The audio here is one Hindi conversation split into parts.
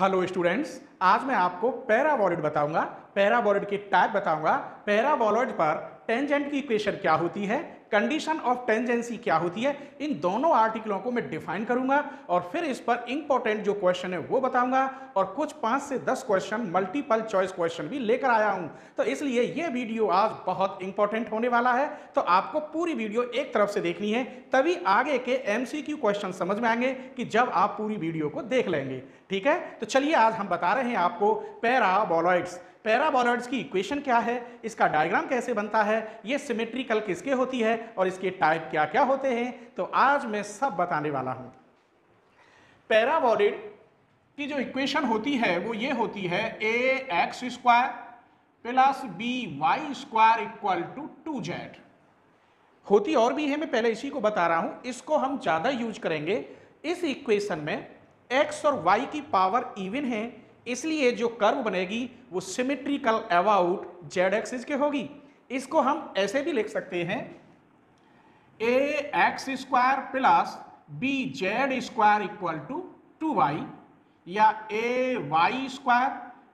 हेलो स्टूडेंट्स आज मैं आपको पैराबोलिड बताऊँगा पैराबोलिड की टाइप बताऊँगा। पैराबोलिड पर टेंजेंट की इक्वेशन क्या होती है कंडीशन ऑफ़ टेंजेंसी क्या होती है, इन दोनों आर्टिकलों को मैं डिफाइन करूँगा और फिर इस पर इंपॉर्टेंट जो क्वेश्चन है वो बताऊँगा और कुछ पाँच से दस क्वेश्चन मल्टीपल चॉइस क्वेश्चन भी लेकर आया हूँ। तो इसलिए ये वीडियो आज बहुत इंपॉर्टेंट होने वाला है। तो आपको पूरी वीडियो एक तरफ़ से देखनी है, तभी आगे के एमसीक्यू क्वेश्चन समझ में आएँगे कि जब आप पूरी वीडियो को देख लेंगे। ठीक है? तो चलिए आज हम बता रहे हैं आपको पैराबोलॉइड्स पैराबोलॉइड्स की इक्वेशन क्या है? इसका डायग्राम कैसे बनता है? ये सिमेट्रिकल किसके होती है? और इसके टाइप क्या क्या होते हैं? तो आज मैं सब बताने वाला हूँ। पैराबोलिड की जो इक्वेशन होती है, वो ये होती है a x square plus b y square equal to two z होती और भी है, मैं पहले इसी को बता रहा हूँ। इसको हम ज़्यादा यूज़ करेंगे। इस इक्वेशन में एक्स और वाई की पावर इवन है। इसलिए जो कर्व बनेगी, वो सिमेट्रिकल अबाउट जेड एक्सिस के होगी। इसको हम ऐसे भी लिख सकते हैं। A x square plus b z square equal to two y या a y square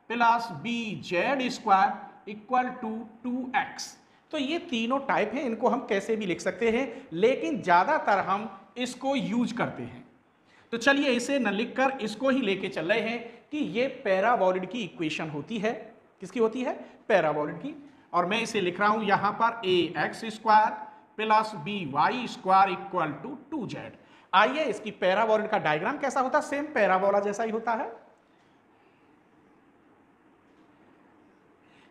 plus b z square equal to two x तो ये तीनों टाइप हैं, इनको हम कैसे भी लिख सकते हैं, लेकिन ज़्यादातर हम इसको यूज़ करते हैं। तो चलिए इसे न लिखकर इसको ही लेके चल रहे हैं। कि ये पैराबोलिड की इक्वेशन होती है। किसकी होती है? पैराबोलिड की। और मैं इसे लिख रहा हूँ यहाँ पर a x square plus b y square equal to two z आइए इसकी पैराबोलिड का डायग्राम कैसा होता? है सेम पैराबोला जैसा ही होता है।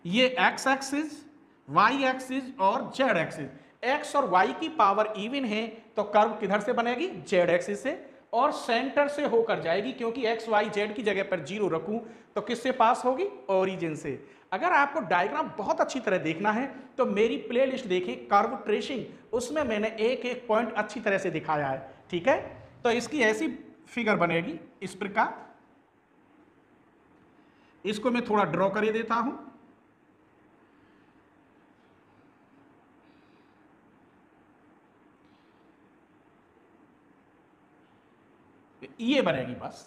ये एक्स एक्सिस वाई एक्सिस और जेड एक्सिस एक्स और वाई की पावर इवन है तो कर्व किधर से बनेगी? जेड एक्सिस से। और सेंटर से होकर जाएगी, क्योंकि एक्स वाई जेड की जगह पर ज़ीरो रखूँ तो किससे पास होगी? ओरिजिन से। अगर आपको डायग्राम बहुत अच्छी तरह देखना है तो मेरी प्लेलिस्ट देखिए कर्व ट्रेसिंग उसमें मैंने एक एक पॉइंट अच्छी तरह से दिखाया है, ठीक है? तो इसकी ऐसी फिगर बनेगी, इस प्रकार। इसको मैं थोड़ा ड्रॉ कर देता हूँ। ये बनेगी बस।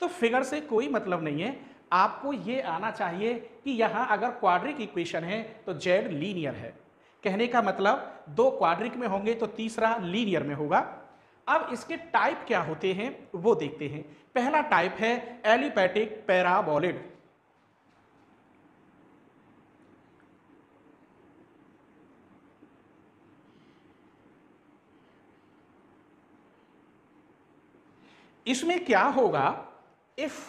तो फिगर से कोई मतलब नहीं है। आपको ये आना चाहिए कि यहाँ अगर क्वाड्रिक इक्वेशन है तो जेड लीनियर है। कहने का मतलब दो क्वाड्रिक में होंगे तो तीसरा लीनियर में होगा। अब इसके टाइप क्या होते हैं, वो देखते हैं। पहला टाइप है एलिपैटिक पैराबोलिड इसमें क्या होगा? इफ़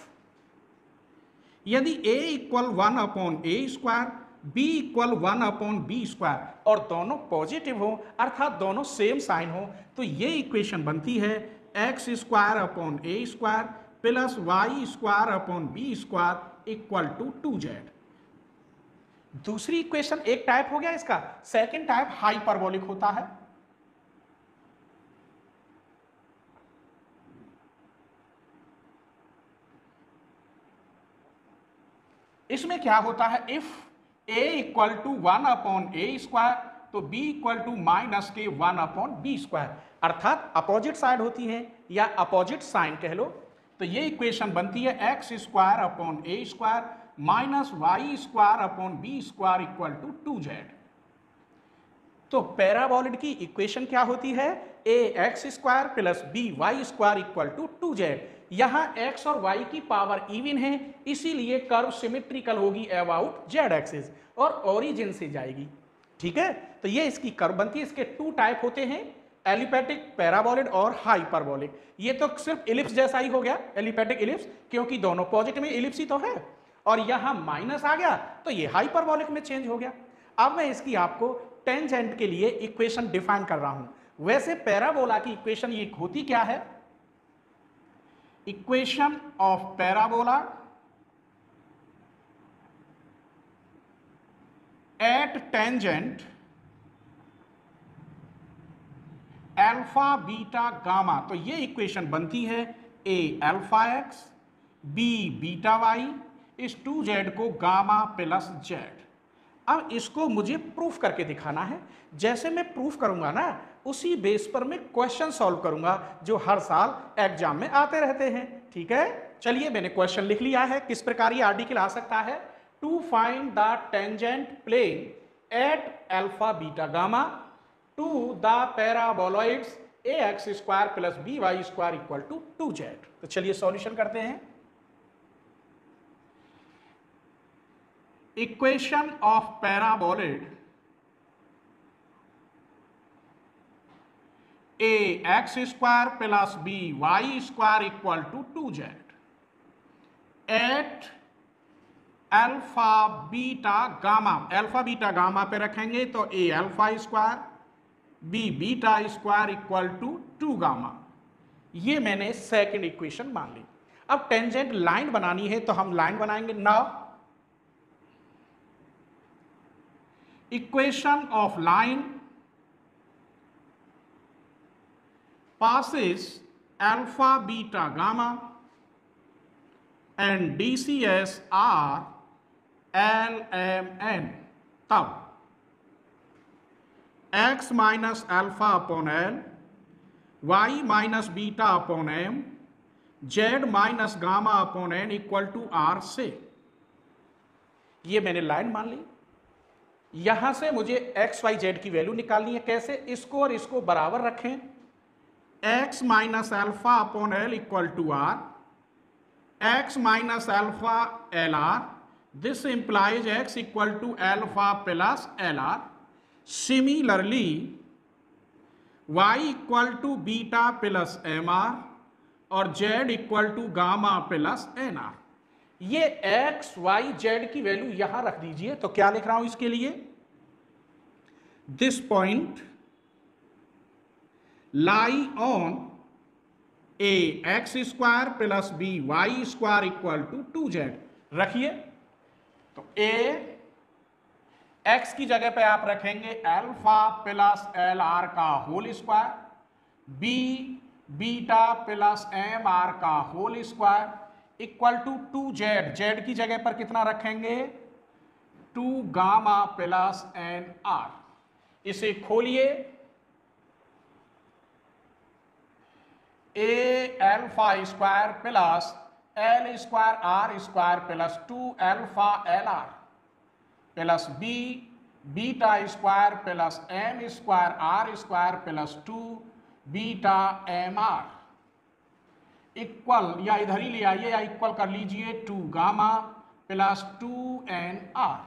यदि a equal one upon a square b equal one upon b square और दोनों पॉजिटिव हो, अर्थात दोनों सेम साइन हो तो ये इक्वेशन बनती है x square upon a square plus y square upon b square equal to two z दूसरी इक्वेशन एक टाइप हो गया इसका। सेकेंड टाइप हाइपरबोलिक होता है। इसमें क्या होता है? If a equal to one upon a square तो b इक्वल टू माइनस के वन अपॉन बी स्क्वायर अर्थात अपोजिट साइड होती है या अपोजिट साइन कह लो। तो ये इक्वेशन बनती है x square upon a square minus y square upon b square equal to two z तो पैराबोलिड की इक्वेशन क्या होती है? A x square plus b y square equal to two z यहाँ x और y की पावर इवन है, इसीलिए कर्व सिमेट्रिकल होगी अबाउट जेड एक्सिस और ओरिजिन से जाएगी। ठीक है? तो ये इसकी कर्व बनती है। इसके टू टाइप होते हैं एलिपैटिक पैराबोलिड और हाइपरबोलिक ये तो सिर्फ़ इलिप्स जैसा ही हो गया एलिपैटिक इलिप्स क्योंकि दोनों पॉजिटिव में इलिप्स ही तो है। और यहाँ माइनस आ गया तो ये हाइपरबोलिक में चेंज हो गया। अब मैं इसकी आपको टेंजेंट के लिए इक्वेशन डिफाइन कर रहा हूँ। वैसे पैराबोला की इक्वेशन ये होती क्या है? Equation of parabola at tangent alpha beta gamma तो ये इक्वेशन बनती है a alpha x b beta y इस टू जेड को गामा प्लस जेड अब इसको मुझे प्रूफ करके दिखाना है। जैसे मैं प्रूफ करूँगा ना, उसी बेस पर मैं क्वेश्चन सॉल्व करूँगा, जो हर साल एग्ज़ाम में आते रहते हैं। ठीक है? चलिए, मैंने क्वेश्चन लिख लिया है। किस प्रकार ये आर्टिकल आ सकता है? To find the tangent plane at alpha beta gamma to the paraboloids a x square plus b y square equal to two z तो चलिए सॉल्यूशन करते हैं। Equation of paraboloid a x square plus b y square equal to two z at alpha beta gamma alpha beta gamma पे रखेंगे तो a alpha square b beta square equal to two gamma ये मैंने सेकंड इक्वेशन मान ली। अब टेंजेंट लाइन बनानी है तो हम लाइन बनाएँगे। Now equation of line passes alpha, beta, gamma and DCS are LMN. तब x minus alpha upon l y minus beta upon m z minus gamma upon n equal to r से ये मैंने लाइन मान ली यहाँ से मुझे एक्स वाई जेड की वैल्यू निकालनी है कैसे? इसको और इसको बराबर रखें। X minus alpha upon l equal to r x minus alpha l r this implies x equal to alpha plus l r similarly y equal to beta plus m r और z equal to gamma plus n r ये एक्स वाई जेड की वैल्यू यहाँ रख दीजिए तो क्या लिख रहा हूँ इसके लिए? This point lie on a x square plus b y square equal to two z रखिए। तो a x की जगह पे आप रखेंगे अल्फ़ा प्लस एल आर का whole square b beta plus m r का whole square equal to two z z की जगह पर कितना रखेंगे? Two gamma plus n r इसे खोलिए। A alpha square plus l square r square plus two alpha l r plus b, beta square plus m square r square plus two beta m r. Equal, या इधर ही ले आइए, या इक्वल कर लीजिए two gamma plus two n r.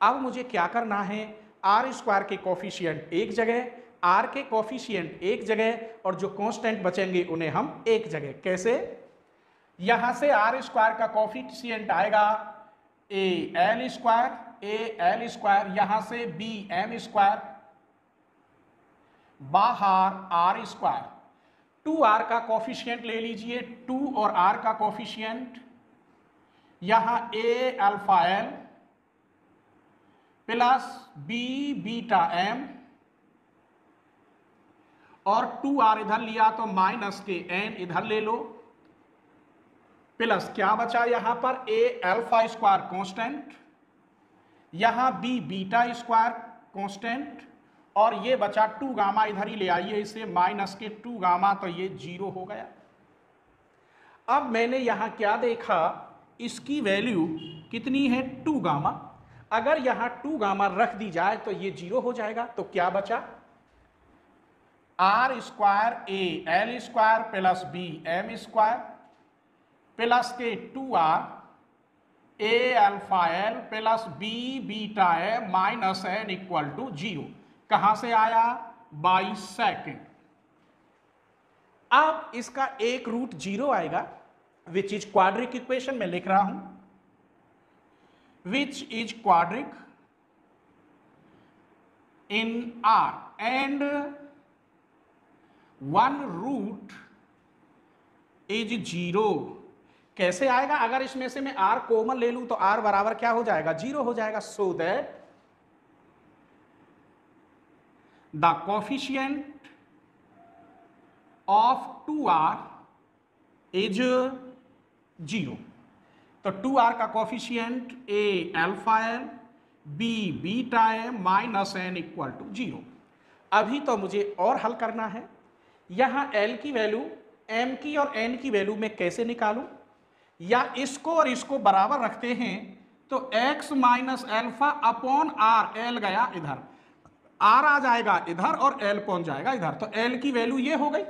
अब मुझे क्या करना है? आर स्क्वायर के कॉफिशियंट एक जगह आर के कॉफिशियंट एक जगह और जो कांस्टेंट बचेंगे उन्हें हम एक जगह। कैसे? यहाँ से आर स्क्वायर का कॉफिशियंट आएगा A L square A L square यहाँ से बी एम स्क्वायर बाहर आर स्क्वायर टू आर का कॉफिशियंट ले लीजिए, टू और आर का कॉफिशियंट यहाँ a alpha l plus b beta m और टू आर इधर लिया तो माइनस के एन इधर ले लो। प्लस क्या बचा यहाँ पर? ए एल्फा स्क्वायर कांस्टेंट यहाँ बी बीटा स्क्वायर कांस्टेंट और ये बचा टू गामा इधर ही ले आइए इसे, माइनस के टू गामा तो ये ज़ीरो हो गया। अब मैंने यहाँ क्या देखा? इसकी वैल्यू कितनी है? Two gamma. अगर यहाँ टू गामा रख दी जाए तो ये ज़ीरो हो जाएगा तो क्या बचा? R square a, l square plus b, m square plus के two r, a alpha l plus b beta a minus n equal to zero. कहाँ से आया? बाईस सेकेंड। अब इसका एक रूट ज़ीरो आएगा विच इज़ क्वाड्रिक इक्वेशन में लिख रहा हूँ। Which is quadric in r and one root is zero कैसे आएगा? अगर इसमें से मैं आर कॉमन ले लू तो आर बराबर क्या हो जाएगा? ज़ीरो हो जाएगा। So that the coefficient of two r is zero तो टू आर का coefficient a alpha l b beta m minus n equal to zero. अभी तो मुझे और हल करना है। यहाँ एल की वैल्यू, एम की और एन की वैल्यू में कैसे निकालूं? या इसको और इसको बराबर रखते हैं तो x minus alpha upon r, l गया इधर। आर आ जाएगा इधर और एल पहुँच जाएगा इधर। तो एल की वैल्यू ये हो गई।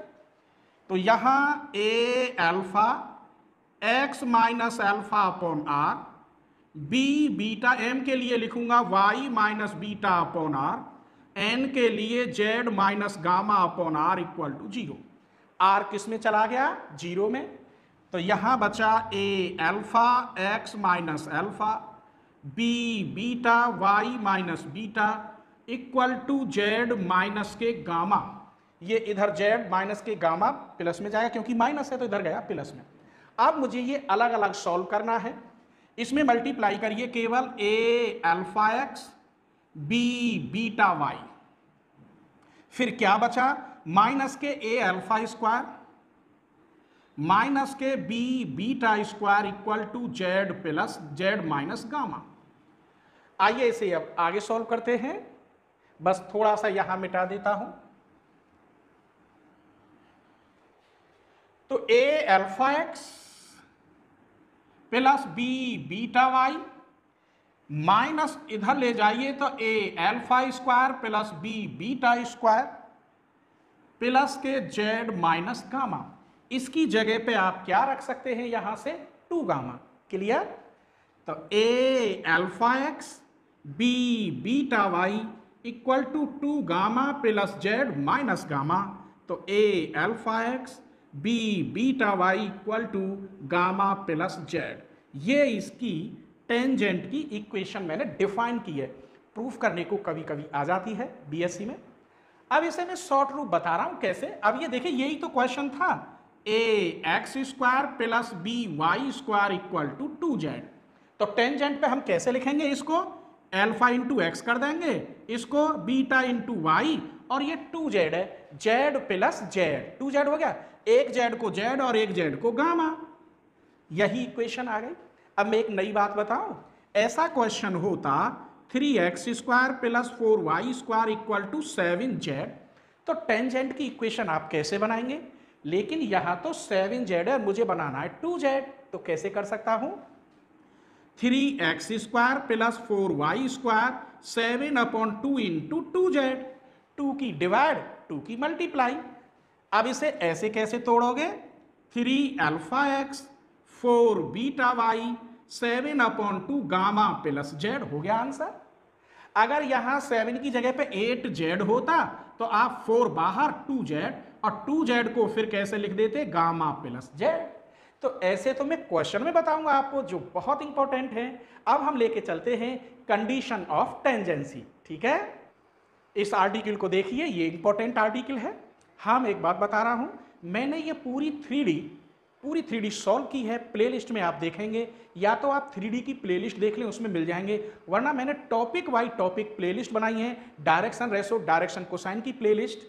तो यहाँ a alpha x minus alpha upon r b beta m के लिए लिखूँगा y minus beta upon r n के लिए z minus gamma upon r equal to zero r किसमें चला गया? ज़ीरो में। तो यहाँ बचा a alpha x minus alpha b beta y minus beta equal to z minus के गामा ये इधर जेड माइनस के गामा प्लस में जाएगा क्योंकि माइनस है तो इधर गया प्लस में। अब मुझे ये अलग अलग सॉल्व करना है। इसमें मल्टीप्लाई करिए केवल a alpha x b beta y फिर क्या बचा? माइनस के ए अल्फ़ा स्क्वायर माइनस के b beta square equal to z plus z minus gamma आइए इसे अब आगे सॉल्व करते हैं। बस थोड़ा सा यहाँ मिटा देता हूँ। तो a alpha x plus b, beta y, minus इधर ले जाइए तो a alpha square plus b, beta square, plus के जेड माइनस गामा। इसकी जगह पे आप क्या रख सकते हैं यहाँ से? Two gamma. क्लियर? तो a alpha x, b, beta y equal to two gamma plus z minus gamma. तो a alpha x b beta y equal to gamma plus z ये इसकी टेंजेंट की इक्वेशन मैंने डिफाइन की है। प्रूफ करने को कभी कभी आ जाती है बीएससी में। अब इसे मैं शॉर्ट रूप बता रहा हूँ कैसे। अब ये देखिए, यही तो क्वेश्चन था। A x square plus b y square equal to two z तो टेंजेंट पे हम कैसे लिखेंगे इसको? एल्फा इंटू एक्स कर देंगे। इसको बीटा इंटू वाई और ये टू जेड है, z plus z. Two z हो गया, एक जेड को जेड और एक जेड को गामा। यही इक्वेशन आ गई। अब मैं एक नई बात बताऊँ, ऐसा क्वेश्चन होता three x square plus four y square equal to seven z तो टेंजेंट की इक्वेशन आप कैसे बनाएँगे? लेकिन यहाँ तो सेवन जेड है, मुझे बनाना है टू जेड तो कैसे कर सकता हूँ? Three x square plus four y square seven upon two into two z two की डिवाइड, टू की मल्टीप्लाई। अब इसे ऐसे कैसे तोड़ोगे? Three alpha x, four beta y, seven upon two gamma plus z, हो गया आंसर। अगर यहाँ सेवन की जगह पे एट जेड होता तो आप फोर बाहर टू जेड, और टू जेड को फिर कैसे लिख देते? Gamma plus z. तो ऐसे तो मैं क्वेश्चन में बताऊँगा आपको, जो बहुत इंपॉर्टेंट है। अब हम लेके चलते हैं कंडीशन ऑफ़ टेंजेंसी, ठीक है? इस आर्टिकल को देखिए, ये इंपॉर्टेंट आर्टिकल है। हाँ मैं एक बात बता रहा हूँ, मैंने ये पूरी थ्री पूरी थ्री डी सॉल्व की है प्लेलिस्ट में आप देखेंगे, या तो आप थ्री डी की प्लेलिस्ट देख लें, उसमें मिल जाएँगे, वरना मैंने टॉपिक वाई टॉपिक प्लेलिस्ट बनाई है डायरेक्शन रेसो डायरेक्शन कोसाइन की प्लेलिस्ट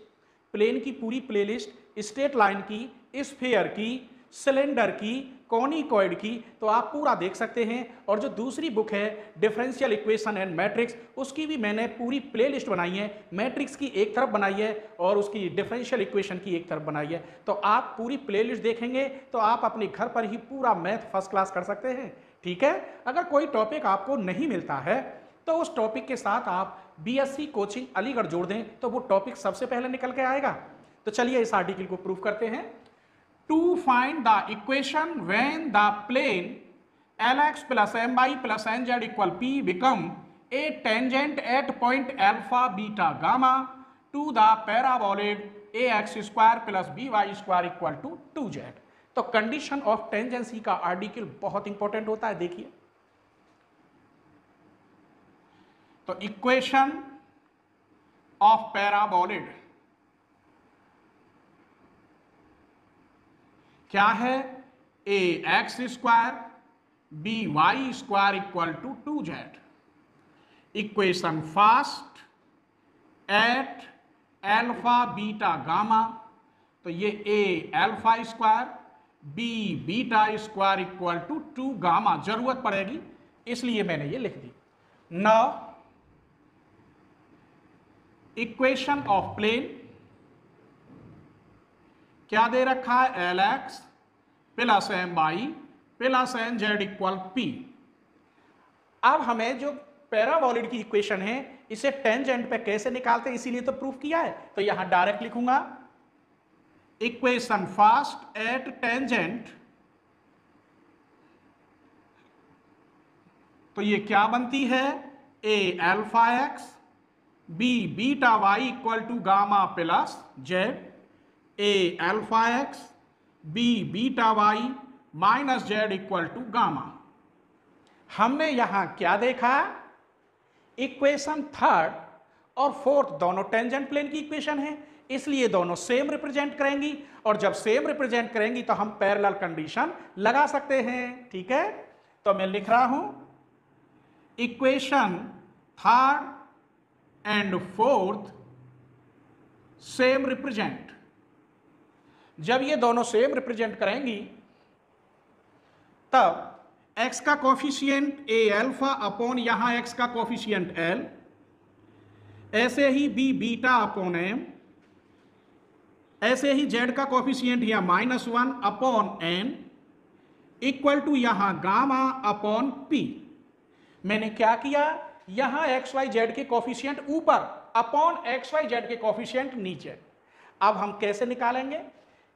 प्लेन की पूरी प्लेलिस्ट स्टेट लाइन की स्फेयर की सिलेंडर की, कॉनिकॉइड की तो आप पूरा देख सकते हैं। और जो दूसरी बुक है, डिफरेंशियल इक्वेशन एंड मैट्रिक्स, उसकी भी मैंने पूरी प्लेलिस्ट बनाई है। मैट्रिक्स की एक तरफ़ बनाई है और उसकी डिफरेंशियल इक्वेशन की एक तरफ़ बनाई है। तो आप पूरी प्लेलिस्ट देखेंगे तो आप अपने घर पर ही पूरा मैथ फ़र्स्ट क्लास कर सकते हैं। ठीक है? अगर कोई टॉपिक आपको नहीं मिलता है तो उस टॉपिक के साथ आप बीएससी कोचिंग अलीगढ़ जोड़ दें तो वो टॉपिक सबसे पहले निकल के आएगा। तो चलिए इस आर्टिकल को प्रूव करते हैं। To find the equation when the plane lx plus my plus nz equal p become a tangent at point alpha beta gamma to the paraboloid ax square plus by square equal to 2z तो कंडीशन ऑफ़ टेंजेंसी का आर्टिकल बहुत इंपॉर्टेंट होता है देखिए तो इक्वेशन ऑफ़ पैराबोलिड क्या है? A x square b y square equal to two z equation first at alpha beta gamma तो ये a alpha square b beta square equal to two gamma ज़रूरत पड़ेगी, इसलिए मैंने ये लिख दी। न इक्वेशन ऑफ़ प्लेन क्या दे रखा है? L x plus m y plus n z equal p अब हमें जो पैराबॉलिड की इक्वेशन है, इसे टेंजेंट पे कैसे निकालते हैं? इसीलिए तो प्रूफ किया है। तो यहाँ डायरेक्ट लिखूँगा। इक्वेशन फ़र्स्ट एट टेंजेंट तो ये क्या बनती है? A alpha x b beta y equal to gamma plus z a alpha x b beta y minus z equal to gamma हमने यहाँ क्या देखा? इक्वेशन थर्ड और फोर्थ दोनों टेंजेंट प्लेन की इक्वेशन है, इसलिए दोनों सेम रिप्रेजेंट करेंगी और जब सेम रिप्रेजेंट करेंगी तो हम पैरेलल कंडीशन लगा सकते हैं, ठीक है? तो मैं लिख रहा हूँ equation third and fourth same represent जब ये दोनों सेम रिप्रेजेंट करेंगी, तब x का कॉफिशियंट ए अल्फ़ा अपॉन यहाँ x का कॉफिशियंट l, ऐसे ही b बीटा अपॉन m, ऐसे ही z का कॉफिशियंट यहाँ minus one upon n equal to यहाँ गामा अपॉन p मैंने क्या किया? यहाँ एक्स वाई जेड के कॉफिशियंट ऊपर अपॉन एक्स वाई जेड के कॉफिशियंट नीचे। अब हम कैसे निकालेंगे?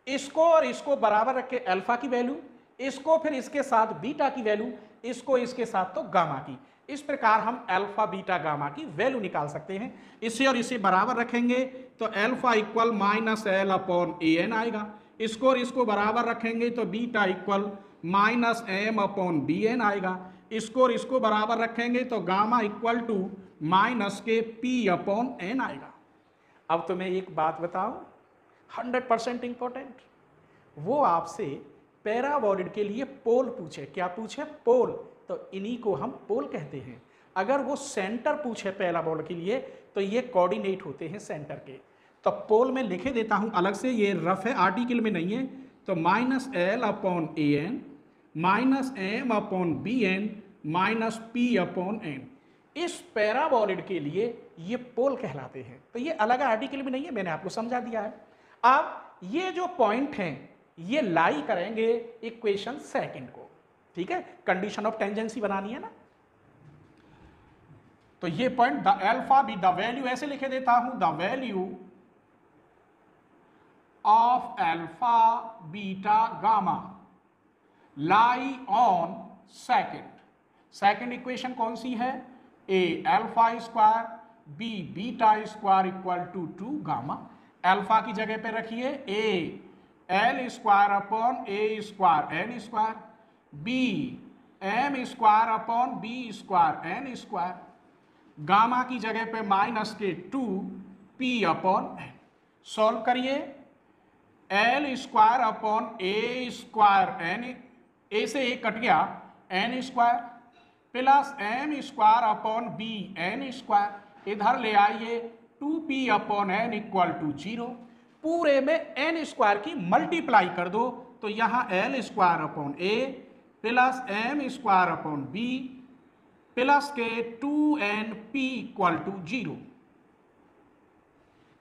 इसको और इसको बराबर रख के अल्फ़ा की वैल्यू, इसको फिर इसके साथ बीटा की वैल्यू, इसको इसके साथ तो गामा की। इस प्रकार हम अल्फ़ा, बीटा, गामा की वैल्यू निकाल सकते हैं। इसे और इसे बराबर रखेंगे तो alpha equal minus l upon a n आएगा। इसको और इसको बराबर रखेंगे तो beta equal minus m upon b n आएगा। इसको और इसको बराबर रखेंगे तो गामा इक्वल टू माइनस के पी अपॉन एन आएगा। अब तुम्हें एक बात बताऊँ हंड्रेड परसेंट इंपॉर्टेंट। वो आपसे पैराबॉलिड के लिए पोल पूछे। क्या पूछे? पोल। तो इन्हीं को हम पोल कहते हैं। अगर वो सेंटर पूछे पैराबॉल के लिए तो ये कोऑर्डिनेट होते हैं सेंटर के। तो पोल में लिखे देता हूँ अलग से, ये रफ है, आर्टिकल में नहीं है। तो minus l upon a n, minus m upon b n, minus p upon n. इस पैराबॉलिड के लिए ये पोल कहलाते हैं। तो ये अलग आर्टिकल में नहीं है, मैंने आपको समझा दिया है। अब ये जो पॉइंट हैं, ये लाई करेंगे इक्वेशन सेकंड को। ठीक है? कंडीशन ऑफ़ टेंजेंसी बनानी है ना? तो ये point the alpha b the value ऐसे लिखे देता हूँ the value of alpha beta gamma lie on second second equation कौन सी है? A alpha square b beta square equal to two gamma alpha की जगह पे रखिए a l square upon a square n square b m square upon b square n square gamma की जगह पे माइनस के two p upon n solve करिए l square upon a square n a से ए कट गया n square plus m square upon b n square इधर ले आइए two p upon n equal to zero पूरे में एन स्क्वायर की मल्टीप्लाई कर दो। तो यहाँ l square upon a plus m square upon b plus के two n p equal to zero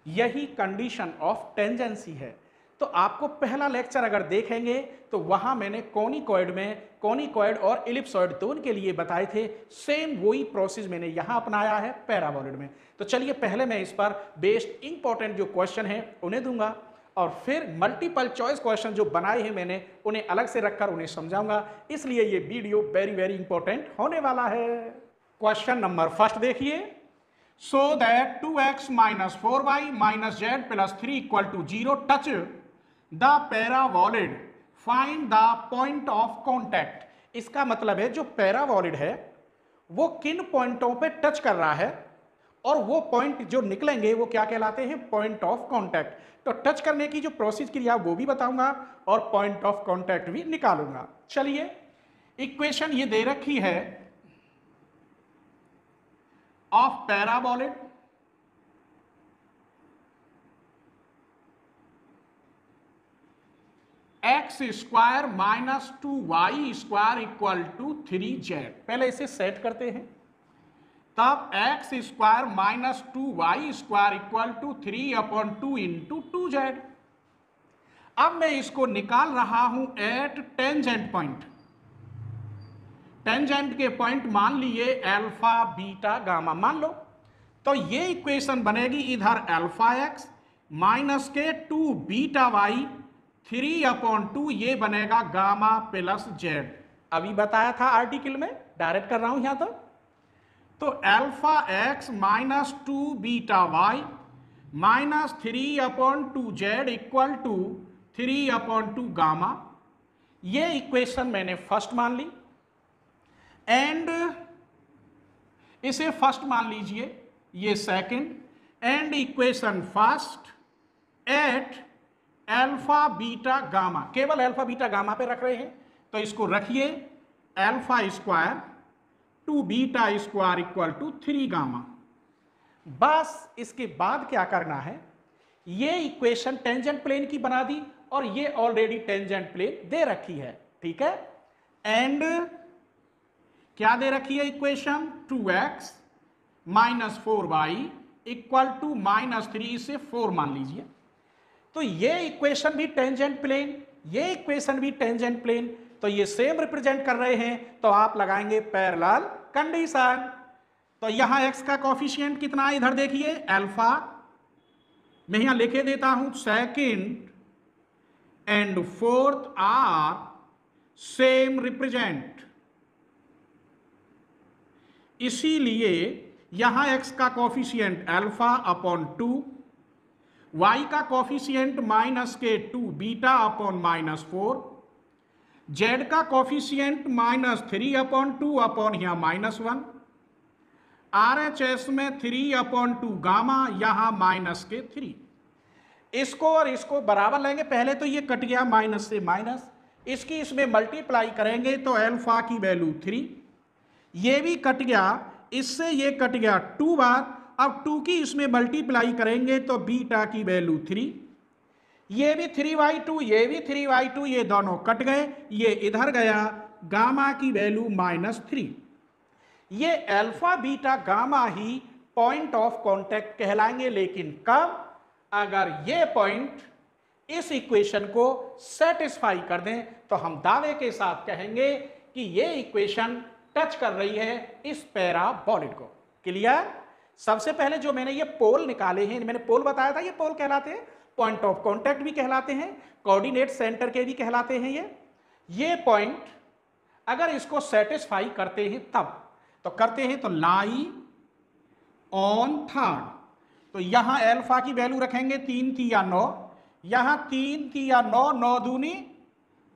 यही कंडीशन ऑफ़ टेंजेंसी है। तो आपको पहला लेक्चर अगर देखेंगे तो वहाँ मैंने कोनिकॉइड में कोनिकॉइड और इलिप्सॉइड दोनों के लिए बताए थे। सेम वही प्रोसेस मैंने यहाँ अपनाया है पैराबॉलिड में। तो चलिए पहले मैं इस पर बेस्ड इंपॉर्टेंट जो क्वेश्चन है, उन्हें दूँगा और फिर मल्टीपल चॉइस क्वेश्चन जो बनाए हैं मैंने, उन्हें अलग से रखकर उन्हें समझाऊँगा। इसलिए ये वीडियो वेरी वेरी इंपॉर्टेंट होने वाला है। क्वेश्चन नंबर फ़र्स्ट देखिए। So that two x minus four y minus z plus three equal to zero touch the paraboloid find the point of contact इसका मतलब है जो पैरा वॉलिड है, वो किन पॉइंटों पे टच कर रहा है और वो पॉइंट जो निकलेंगे, वो क्या कहलाते हैं? पॉइंट ऑफ़ कॉन्टैक्ट तो टच करने की जो प्रोसेस क्रिया, वो भी बताऊँगा और पॉइंट ऑफ़ कॉन्टैक्ट भी निकालूँगा। चलिए इक्वेशन ये दे रखी है of paraboloid x square minus two y square equal to three z पहले इसे सेट करते हैं। तब x square minus two y square equal to three upon two into two z अब मैं इसको निकाल रहा हूँ एट टेंजेंट पॉइंट टेंजेंट के पॉइंट मान लिए अल्फ़ा बीटा गामा मान लो। तो ये इक्वेशन बनेगी इधर अल्फ़ा एक्स माइनस के two beta y three upon two ये बनेगा गामा प्लस जेड। अभी बताया था आर्टिकल में, डायरेक्ट कर रहा हूँ यहाँ तो तो alpha x minus two beta y minus three upon two z equal to three upon two gamma ये इक्वेशन मैंने फ़र्स्ट मान ली। एंड इसे फ़र्स्ट मान लीजिए, ये second and equation first at alpha beta gamma केवल अल्फ़ा बीटा गामा पे रख रहे हैं। तो इसको रखिए alpha square two beta square equal to three gamma बस इसके बाद क्या करना है? ये इक्वेशन टेंजेंट प्लेन की बना दी और ये ऑलरेडी टेंजेंट प्लेन दे रखी है। ठीक है? एंड क्या दे रखी है equation two x minus four y equal to minus three से फोर मान लीजिए। तो ये इक्वेशन भी टेंजेंट प्लेन ये इक्वेशन भी टेंजेंट प्लेन तो ये सेम रिप्रेजेंट कर रहे हैं तो आप लगाएँगे पैरलाल कंडीशन तो यहाँ एक्स का कॉफिशियंट कितना है? इधर देखिए अल्फ़ा मैं यहाँ लिखे देता हूँ second and fourth are same represent इसीलिए यहाँ एक्स का coefficient alpha upon two y का कॉफिशियंट माइनस के two beta upon minus four z का coefficient minus three upon two upon यहाँ minus one R H S में थ्री अपॉन टू गामा यहाँ माइनस के थ्री इसको और इसको बराबर लेंगे, पहले तो ये कट गया माइनस से माइनस इसकी इसमें मल्टीप्लाई करेंगे तो एल्फा की वैल्यू थ्री ये भी कट गया, इससे ये कट गया टू बार अब टू की इसमें मल्टीप्लाई करेंगे तो बीटा की वैल्यू थ्री ये भी थ्री वाई टू ये भी थ्री वाई टू ये दोनों कट गए। ये इधर गया गामा की वैल्यू माइनस थ्री ये अल्फ़ा बीटा गामा ही पॉइंट ऑफ़ कांटेक्ट कहलाएँगे, लेकिन कब? अगर ये पॉइंट इस इक्वेशन को सेटिस्फाई कर दें तो हम दावे के साथ कहेंगे कि ये इक्वेशन टच कर रही है इस पैराबोलिड को। क्लियर सबसे पहले जो मैंने ये पोल निकाले हैं, मैंने पोल बताया था, ये पोल कहलाते हैं पॉइंट ऑफ़ कांटेक्ट भी कहलाते हैं कोऑर्डिनेट सेंटर के भी कहलाते हैं ये। ये पॉइंट अगर इसको सेटिस्फाई करते हैं तब तो करते हैं तो लाई ऑन थर्ड तो यहाँ एल्फा की वैल्यू रखेंगे तीन थी या नौ, यहाँ तीन थी या नौ नौ दूनी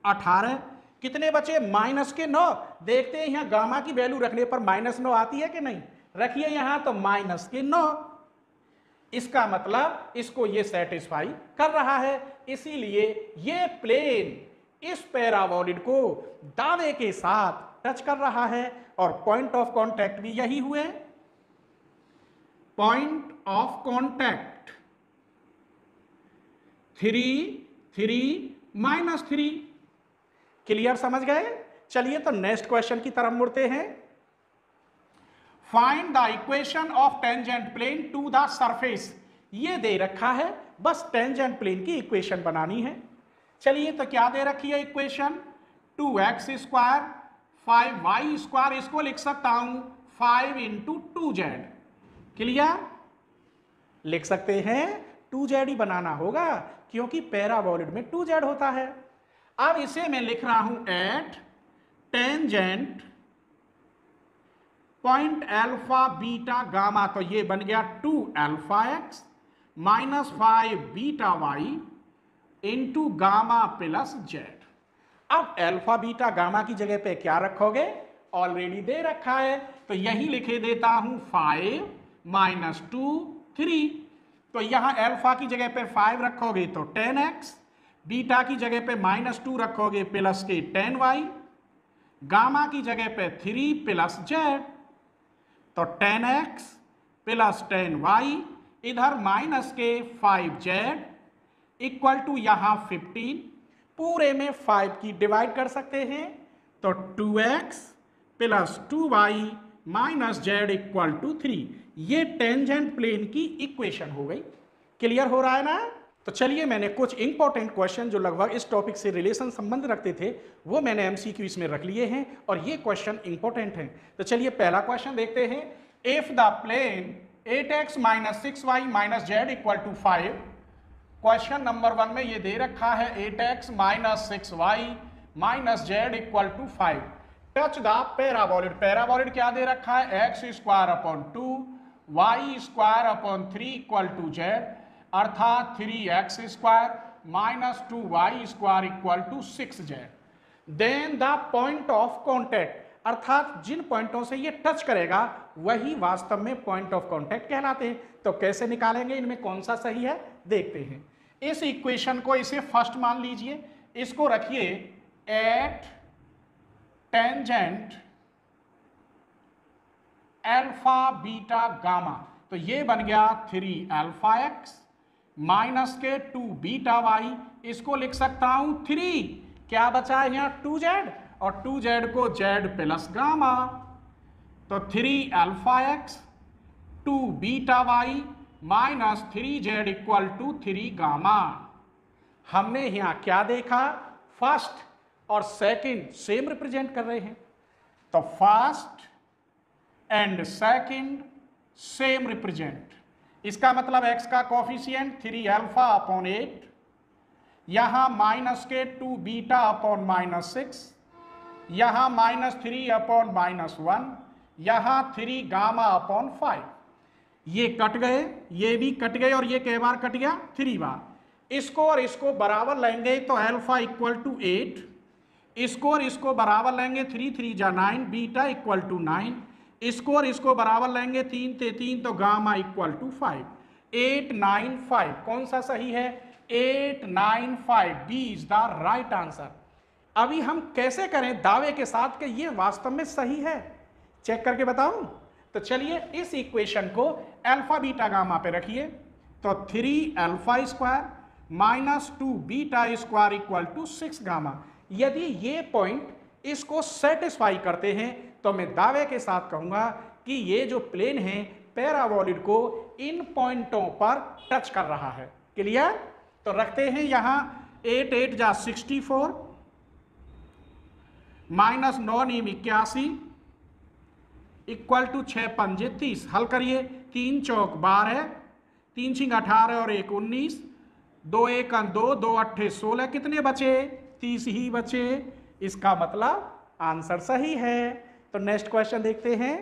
अठारह। कितने बचे? माइनस के नौ। देखते हैं यहाँ गामा की वैल्यू रखने पर माइनस नौ आती है कि नहीं? रखिए यहाँ तो माइनस के नौ। इसका मतलब इसको ये सेटिस्फाई कर रहा है। इसीलिए ये प्लेन इस पैराबोलिड को दावे के साथ टच कर रहा है। और पॉइंट ऑफ़ कांटेक्ट भी यही हुए। Point of contact three three minus three clear समझ गए? चलिए तो नेक्स्ट क्वेश्चन की तरफ़ मुड़ते हैं। Find the equation of tangent plane to the surface ये दे रखा है, बस टेंजेंट प्लेन की इक्वेशन बनानी है। चलिए तो क्या दे रखी है equation two x square five y square इसको लिख सकता हूँ। Five into two z clear लिख सकते हैं टू जेड ही बनाना होगा, क्योंकि पैराबोलिड में टू जेड होता है। अब इसे मैं लिख रहा हूँ at tangent point alpha beta gamma तो ये बन गया two alpha x minus five beta y into gamma plus z. अब एल्फा बीटा गामा की जगह पे क्या रखोगे? ऑलरेडी दे रखा है। तो यही लिखे देता हूँ फाइव माइनस टू थ्री। तो यहाँ एल्फा की जगह पे फाइव रखोगे तो टेन एक्स, बीटा की जगह पे माइनस टू रखोगे प्लस के टेन वाई, गामा की जगह पे थ्री प्लस जेड। तो ten x plus ten y इधर माइनस के फाइव जेड इक्वल टू यहाँ फिफ्टीन पूरे में फाइव की डिवाइड कर सकते हैं। तो two x plus two y minus z equal to three ये टेंजेंट प्लेन की इक्वेशन हो गई। क्लियर हो रहा है ना? तो चलिए मैंने कुछ इंपॉर्टेंट क्वेश्चन जो लगभग इस टॉपिक से रिलेशन संबंध रखते थे, वो मैंने एमसीक्यू इसमें रख लिए हैं और ये क्वेश्चन इंपॉर्टेंट हैं। तो चलिए पहला क्वेश्चन देखते हैं। If the plane eight x minus six y minus z equal to five question number one में ये दे रखा है eight x minus six y minus z equal to five touch the paraboloid paraboloid क्या दे रखा है? X square upon two y square upon three equal to z अर्थात three x square minus two y square equal to six z then the point of contact, अर्थात जिन पॉइंटों से ये टच करेगा, वही वास्तव में पॉइंट ऑफ़ कॉन्टेक्ट कहलाते हैं। तो कैसे निकालेंगे? इनमें कौन सा सही है? देखते हैं। इस इक्वेशन को इसे फ़र्स्ट मान लीजिए। इसको रखिए at tangent alpha beta gamma तो ये बन गया थ्री एल्फा एक्स माइनस के टू बीटा वाई, इसको लिख सकता हूँ थ्री। क्या बचा है यहाँ टू जेड? और टू जेड को जेड प्लस गामा। तो three alpha x, two beta y minus three z equal to three gamma. हमने यहाँ क्या देखा? फ़र्स्ट और सेकंड सेम रिप्रेजेंट कर रहे हैं। तो first and second same represent. इसका मतलब x का coefficient three alpha upon eight यहाँ माइनस के two beta upon minus six यहाँ minus three upon minus one यहाँ थ्री गामा अपॉन फाइव ये कट गए, ये भी कट गए और ये कई बार कट गया? थ्री बार. इसको और इसको बराबर लेंगे तो अल्फ़ा इक्वल टू एट इसको और इसको बराबर लेंगे थ्री थ्री जा nine beta equal to nine इसको और इसको बराबर लेंगे तीन ते तीन तो gamma equal to five. Eight nine five, कौन सा सही है? Eight nine five B is the right answer अभी हम कैसे करें दावे के साथ कि ये वास्तव में सही है? चेक करके बताऊँ? तो चलिए इस इक्वेशन को अल्फ़ा बीटा गामा पे रखिए। तो three alpha square minus two beta square equal to six gamma यदि ये पॉइंट इसको सेटिस्फाई करते हैं तो मैं दावे के साथ कहूँगा कि ये जो प्लेन है पैराबोलिड को इन पॉइंटों पर टच कर रहा है। क्लियर तो रखते हैं यहाँ एट एट जा सिक्सटी फोर माइनस नौ नीम इक्यासी इक्वल टू छः पंजे तीस। हल करिए, तीन चौक बारह, तीन छिंग अठारह और एक उन्नीस, दो एक दो दो अट्ठे सोलह कितने बचे? तीस ही बचे। इसका मतलब आंसर सही है। तो नेक्स्ट क्वेश्चन देखते हैं।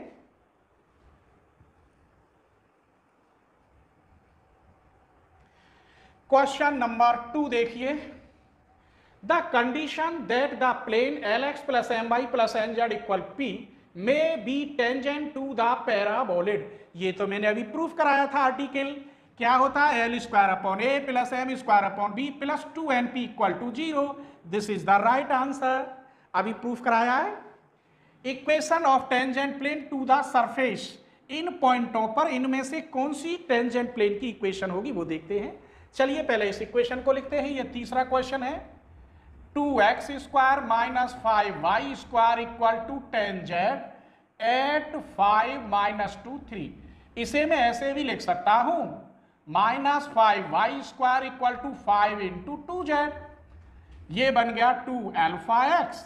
क्वेश्चन नंबर टू देखिए। The condition that the plane l x plus m y plus n z equal p may be tangent to the paraboloid ये तो मैंने अभी प्रूफ कराया था आर्टिकल क्या होता है? L square upon a plus m square upon b plus two n p equal to zero this is the right answer अभी प्रूफ कराया है। Equation of tangent plane to the surface. इन पॉइंटों पर इनमें से कौन सी टेंजेंट प्लेन की इक्वेशन होगी, वो देखते हैं। चलिए पहले इस इक्वेशन को लिखते हैं। ये तीसरा क्वेश्चन है। Two x square minus five y square equal to ten z at five minus two three. इसे मैं ऐसे भी लिख सकता हूँ। Minus five y square equal to five into two z. ये बन गया two alpha x.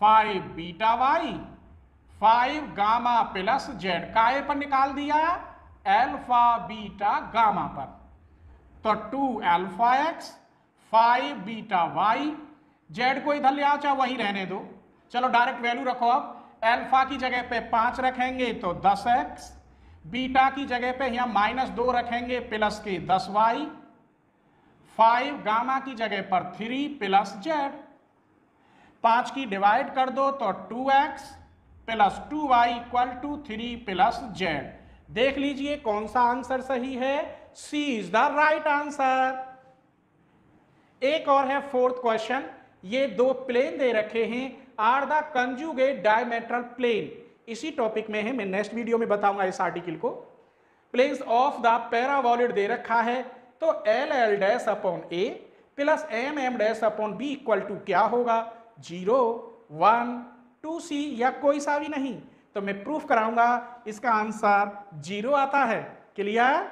Five beta y. Five gamma plus z काय पर निकाल दिया? एल्फा बीटा, गामा पर। तो two alpha x, five beta y, z को इधर ले आओ चाहे वही रहने दो। चलो डायरेक्ट वैल्यू रखो अब। एल्फा की जगह पे पाँच रखेंगे तो दस एक्स, बीटा की जगह पे यहाँ माइनस दो रखेंगे प्लस के दस वाई, फाइव गामा की जगह पर थ्री प्लस जेड। पाँच की डिवाइड कर दो तो two x plus two y equal to three plus z. देख लीजिए कौन सा आंसर सही है? C is the right answer एक और है फोर्थ क्वेश्चन। ये दो प्लेन दे रखे हैं। Are the conjugate diametral plane. इसी टॉपिक में है। मैं नेक्स्ट वीडियो में बताऊँगा इस आर्टिकल को। प्लेन्स ऑफ़ द पैरावॉलिड दे रखा है। तो l l dash upon a plus m m dash upon b equal to क्या होगा? ज़ीरो वन टू सी या कोई सा भी नहीं तो मैं प्रूफ कराऊँगा, इसका आंसर ज़ीरो आता है। क्लियर